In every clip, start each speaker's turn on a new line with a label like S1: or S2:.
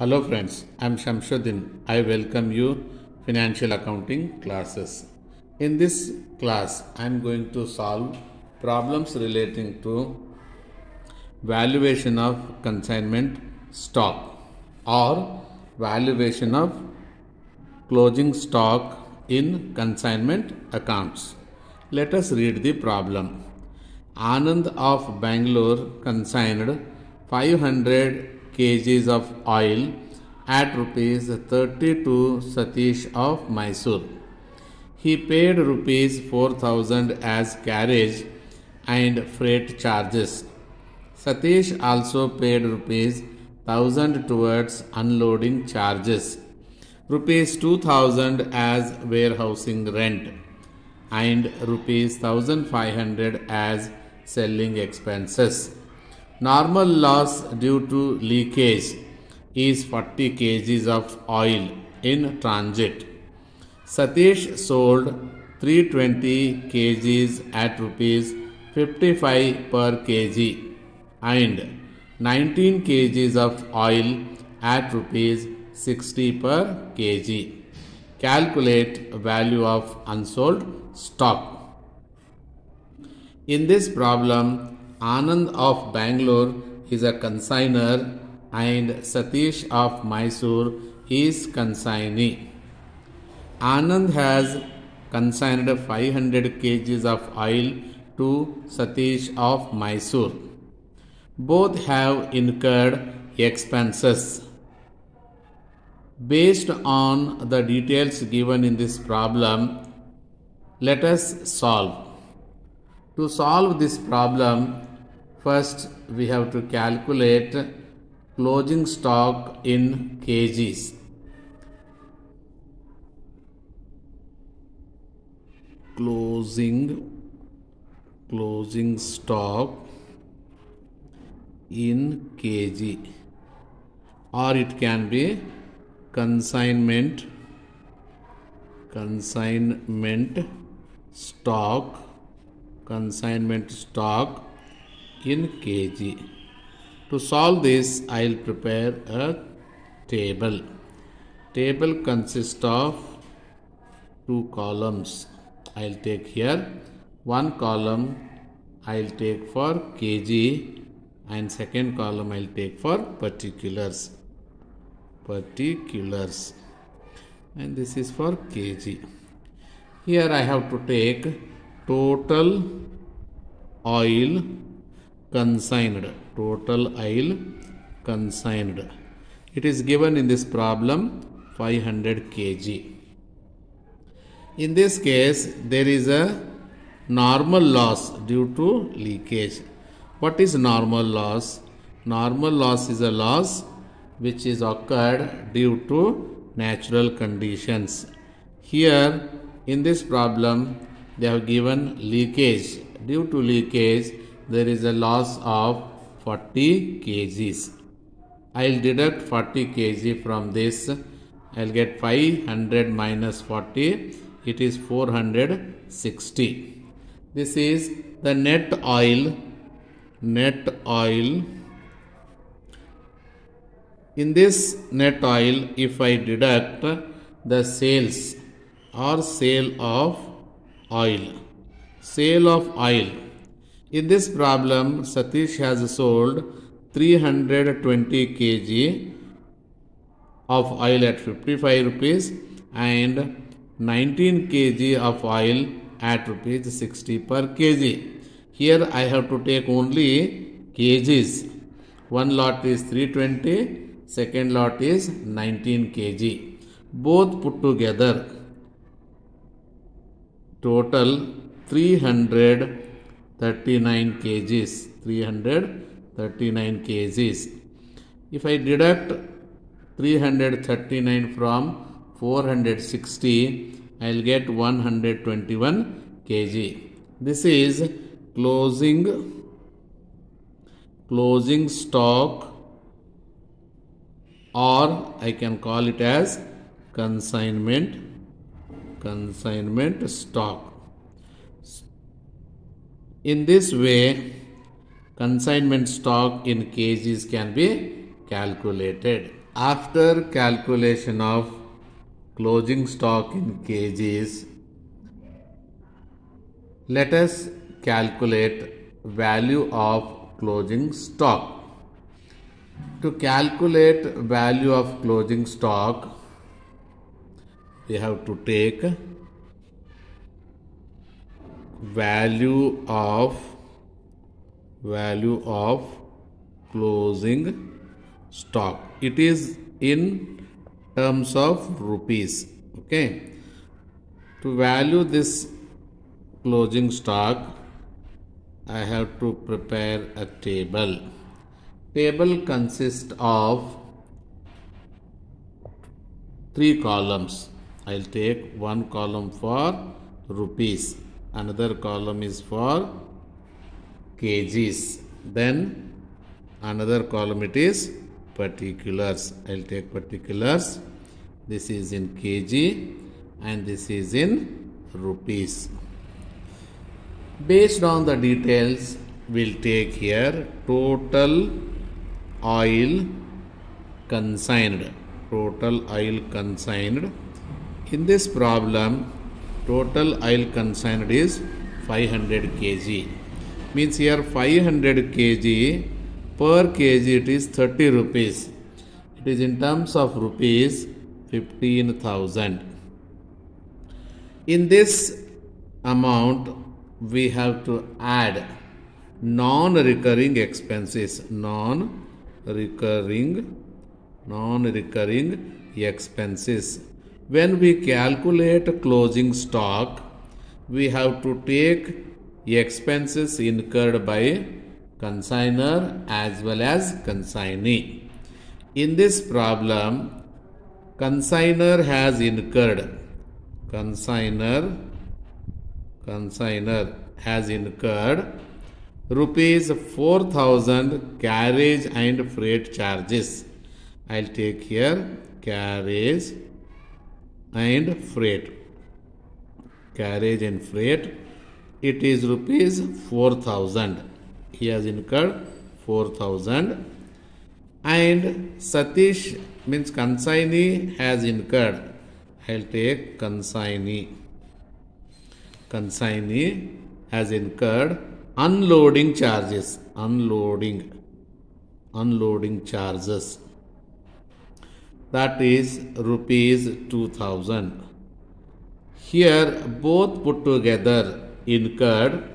S1: Hello friends, I am Shamsuddin. I welcome you financial accounting classes. In this class, I am going to solve problems relating to valuation of consignment stock or valuation of closing stock in consignment accounts. Let us read the problem. Anand of Bangalore consigned 500 kgs of oil at rupees 30 to Satish of Mysore. He paid rupees 4000 as carriage and freight charges. Satish also paid rupees 1000 towards unloading charges, rupees 2000 as warehousing rent, and rupees 1500 as selling expenses. Normal loss due to leakage is 40 kgs of oil in transit. Satish sold 320 kgs at rupees 55 per kg and 19 kgs of oil at rupees 60 per kg. Calculate value of unsold stock. In this problem, Anand of Bangalore is a consigner and Satish of Mysore is consignee. Anand has consigned 500 kgs of oil to Satish of Mysore. Both have incurred expenses. Based on the details given in this problem, let us solve. To solve this problem, first we have to calculate closing stock in kgs. Closing closing stock in kg or it can be consignment consignment stock consignment stock in kg. To solve this i'll prepare a table. Table consists of two columns. I'll take here one column i'll take for kg and second column i'll take for particulars. Particulars. And this is for kg. Here i have to take total oil consigned. Total oil consigned. It is given in this problem 500 kg. In this case there is a normal loss due to leakage. What is normal loss? Normal loss is a loss which is occurred due to natural conditions. Here in this problem they have given leakage. Due to leakage there is a loss of 40 kgs. I'll deduct 40 kg from this. I'll get 500 minus 40 it is 460 this is the net oil. Net oil. In this net oil if i deduct the sales or sale of oil. Sale of oil in this problem satish has sold 320 kg of oil at 55 rupees and 19 kg of oil at rupees 60 per kg. Here i have to take only kgs. One lot is 320 second lot is 19 kg. Both put together total 339 kgs 339 kgs if i deduct 339 from 460 i'll get 121 kg. This is closing closing stock or I can call it as consignment consignment stock in this way consignment stock in kgs can be calculated. After calculation of closing stock in kgs let us calculate value of closing stock. To calculate value of closing stock we have to take value of value of closing stock. It is in terms of rupees okay? To value this closing stock I have to prepare a table. Table consists of three columns. I'll take one column for rupees another column is for kgs then another column it is particulars. I'll take particulars. This is in kg and this is in rupees. Based on the details we'll take here total oil consigned. Total oil consigned. In this problem total oil consigned is 500 kg. Means here 500 kg per kg it is 30 rupees. It is in terms of rupees 15000 in this amount we have to add non recurring expenses non recurring non recurring expenses when we calculate closing stock we have to take expenses incurred by consigner as well as consignee. In this problem consigner has incurred consigner consigner has incurred rupees 4000 carriage and freight charges. I'll take here carriage and freight. Carriage and freight it is rupees 4000 he has incurred 4000 and satish means consignee has incurred. I'll take consignee. Consignee has incurred unloading charges. Unloading. Unloading charges that is rupees 2000 here both put together incurred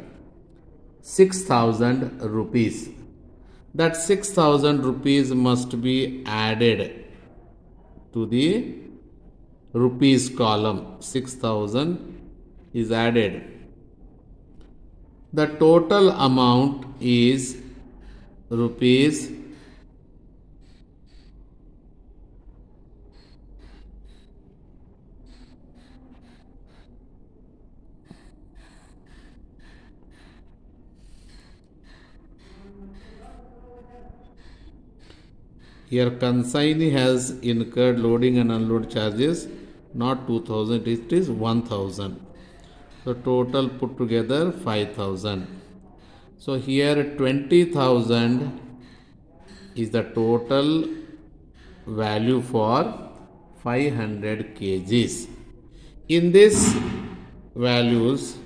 S1: 6000 rupees. That 6000 rupees must be added to the rupees column. 6000 is added. The total amount is rupees Here consignee has incurred loading and unload charges not 2000 it is 1000. So total put together 5000. So here 20000 is the total value for 500 kgs. In this values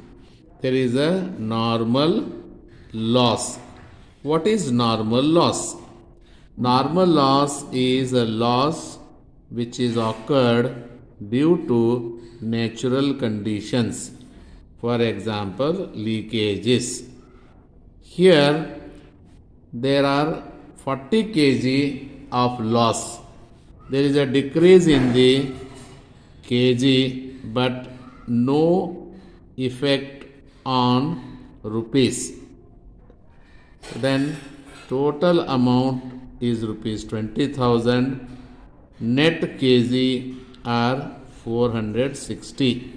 S1: there is a normal loss. What is normal loss? Normal loss is a loss which is occurred due to natural conditions. For example, leakages. Here there are 40 kg of loss. There is a decrease in the kg but no effect on rupees. Then total amount is rupees 20000 net kg are 460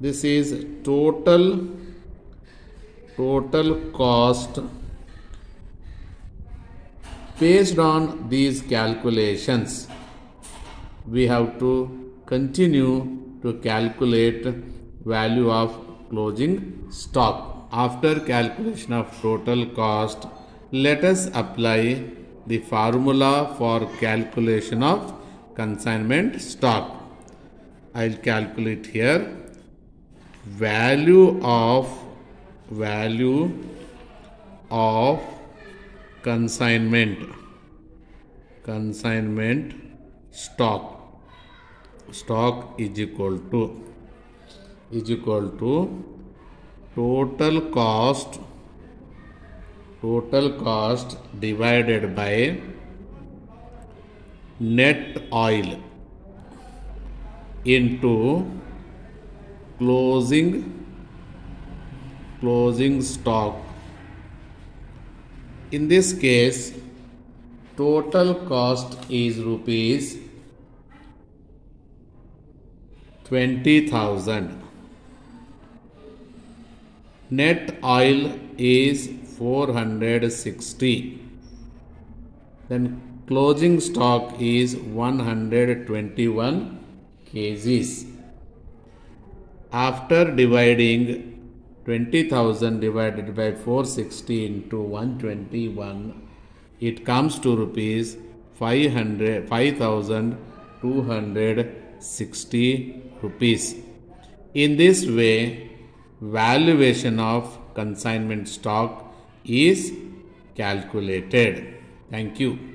S1: this is total total cost based on these calculations. We have to continue to calculate value of closing stock. After calculation of total cost let us apply the formula for calculation of consignment stock. I'll calculate here. Value of value of consignment. Consignment stock. Stock is equal to is equal to total cost total cost divided by net oil into closing closing stock. In this case total cost is rupees 20000 net oil is 460 then closing stock is 121 kgs after dividing 20000 divided by 460 into 121 it comes to rupees 500 5260 rupees. In this way valuation of consignment stock is calculated. Thank you.